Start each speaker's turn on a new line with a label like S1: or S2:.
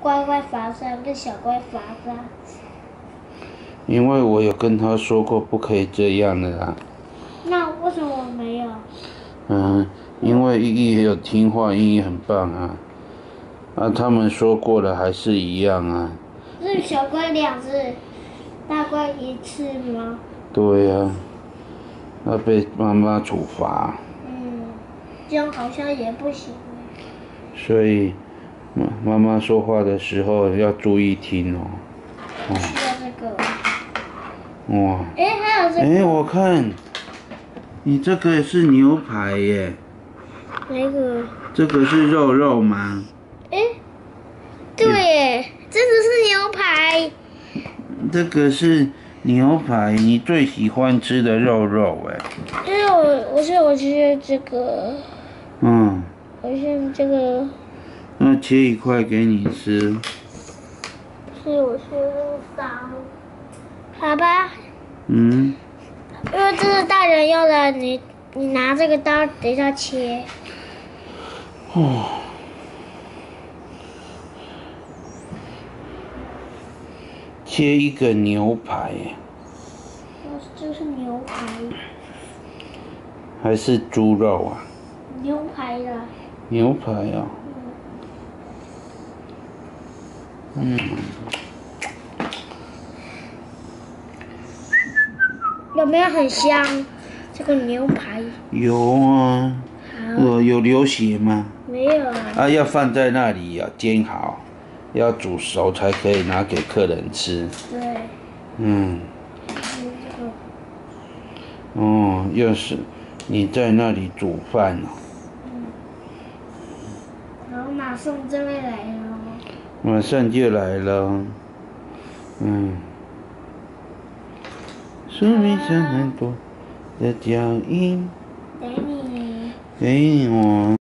S1: 乖乖罚站，被小乖罚站。
S2: 因为我有跟他说过不可以这样的啦。
S1: 那为什么我没有？
S2: 嗯，因为依依有听话，依依很棒啊。啊，他们说过了，还是一样啊。
S1: 是小乖两次，大乖一次吗？
S2: 对呀、那被妈妈处罚，
S1: 嗯，这样好像也不行。
S2: 所以妈妈妈说话的时候要注意听哦。
S1: 需要这个。
S2: 哇，
S1: 哎，还有这
S2: 哎，
S1: 个。
S2: 我看你这个是牛排耶，
S1: 哪个？
S2: 这个是肉肉吗？
S1: 哎，对耶，真的是牛排。
S2: 这个是牛排，你最喜欢吃的肉肉哎。
S1: 因为我我是我吃这个，
S2: 嗯，
S1: 我是这个
S2: 那切一块给你吃。
S1: 是我是刀。好吧，
S2: 嗯，
S1: 因为这是大人用的，你你拿这个刀等一下切。
S2: 哦，切一个牛排耶，
S1: 这是牛排，
S2: 还是猪肉啊？
S1: 牛排的。
S2: 牛排啊。嗯，
S1: 有没有很香？这个牛排
S2: 有啊。
S1: 好，
S2: 呃，有流血吗？
S1: 没有啊？
S2: 啊，要放在那里啊，煎好，要煮熟才可以拿给客人吃。
S1: 对，
S2: 嗯。哦，又是你在那里煮饭哦，
S1: 然后马上就会来了。
S2: 马上就来了。嗯，树林上很多的脚印，
S1: 给你。
S2: 给我。